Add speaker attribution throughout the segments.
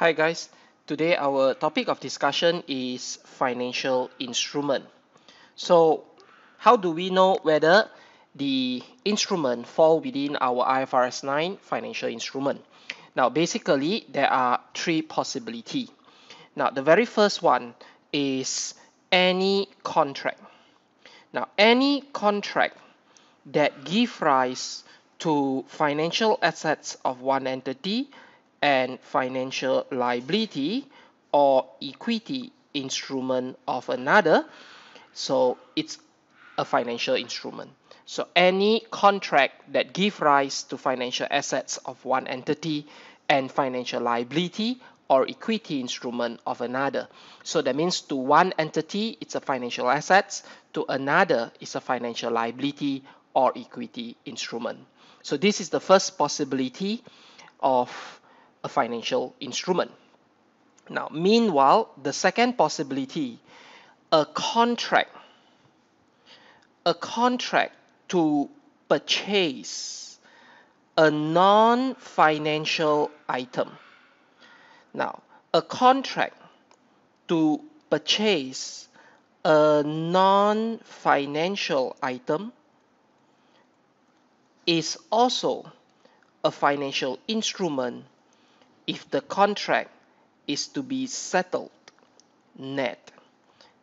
Speaker 1: Hi guys, today our topic of discussion is financial instrument. So how do we know whether the instrument fall within our IFRS 9 financial instrument? Now basically there are three possibility. Now the very first one is any contract. Now any contract that give rise to financial assets of one entity and financial liability or equity instrument of another. So it's a financial instrument. So any contract that give rise to financial assets of one entity and financial liability or equity instrument of another. So that means to one entity, it's a financial assets, to another, it's a financial liability or equity instrument. So this is the first possibility of a financial instrument. Now, meanwhile, the second possibility, a contract, a contract to purchase a non-financial item. Now, a contract to purchase a non-financial item is also a financial instrument if the contract is to be settled net.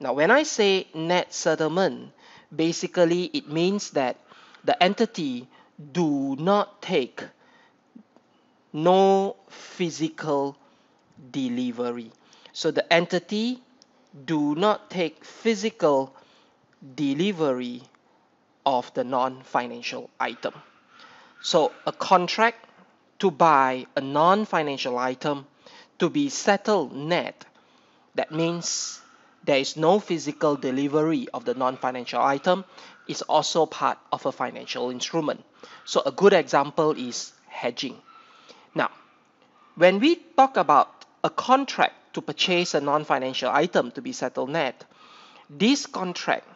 Speaker 1: Now, when I say net settlement, basically it means that the entity do not take no physical delivery. So the entity do not take physical delivery of the non-financial item. So a contract to buy a non-financial item to be settled net. That means there is no physical delivery of the non-financial item is also part of a financial instrument. So a good example is hedging. Now, when we talk about a contract to purchase a non-financial item to be settled net, this contract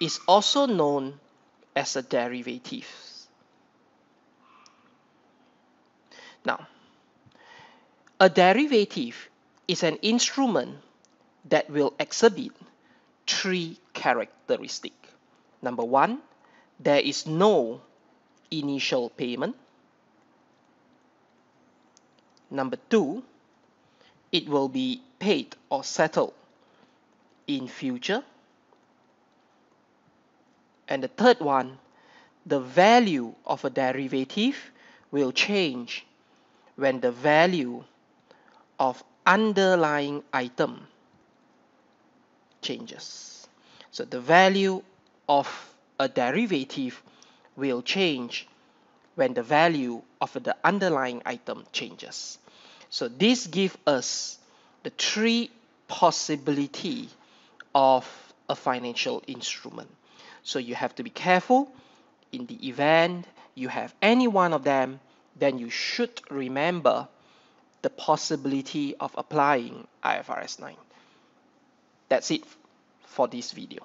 Speaker 1: is also known as a derivative. Now, a derivative is an instrument that will exhibit three characteristics. Number one, there is no initial payment. Number two, it will be paid or settled in future. And the third one, the value of a derivative will change when the value of underlying item changes. So the value of a derivative will change when the value of the underlying item changes. So this gives us the three possibility of a financial instrument. So you have to be careful in the event you have any one of them then you should remember the possibility of applying IFRS 9. That's it for this video.